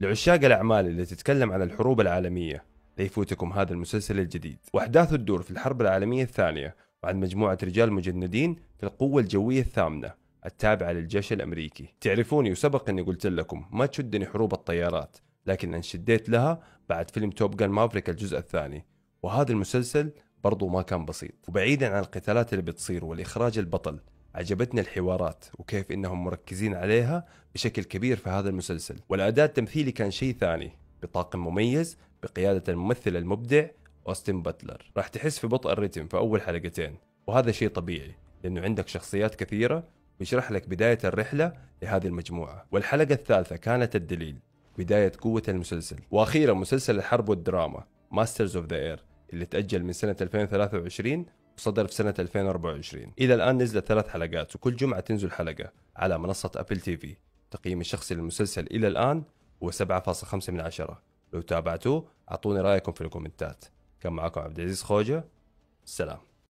لعشاق الأعمال اللي تتكلم عن الحروب العالمية لا يفوتكم هذا المسلسل الجديد. وأحداثه تدور في الحرب العالمية الثانية وعن مجموعة رجال مجندين في القوة الجوية الثامنة التابعة للجيش الأمريكي. تعرفوني وسبق أني قلت لكم ما تشدني حروب الطيارات لكن انشديت لها بعد فيلم توب جان مافريك الجزء الثاني. وهذا المسلسل برضو ما كان بسيط. وبعيدا عن القتالات اللي بتصير والإخراج البطل عجبتني الحوارات وكيف إنهم مركزين عليها بشكل كبير في هذا المسلسل. والأداء التمثيلي كان شيء ثاني بطاقم مميز بقيادة الممثل المبدع أوستن باتلر. راح تحس في بطء ال rhythm في أول حلقتين وهذا شيء طبيعي لأنه عندك شخصيات كثيرة ويشرح لك بداية الرحلة لهذه المجموعة. والحلقة الثالثة كانت الدليل بداية قوة المسلسل. وأخيرا مسلسل الحرب والدراما Masters of the Air اللي تأجل من سنة 2023 وصدر في سنة 2024 إلى الآن نزلت ثلاث حلقات وكل جمعة تنزل حلقة على منصة Apple TV. تقييم الشخصي للمسلسل إلى الآن هو 7.5 من عشرة. لو تابعتوه أعطوني رأيكم في الكومنتات. كان معكم عبد العزيز خوجة. سلام.